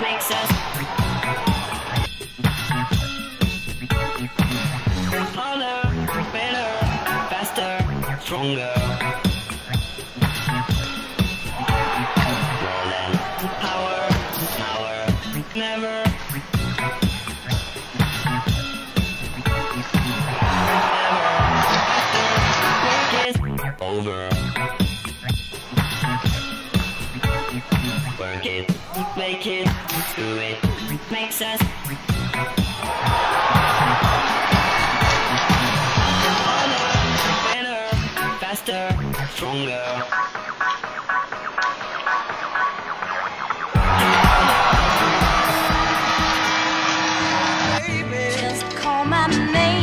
makes us harder, better, faster, stronger. Than power, power, never. Over. It, make it, do it, makes us better, faster, stronger. Just call my name.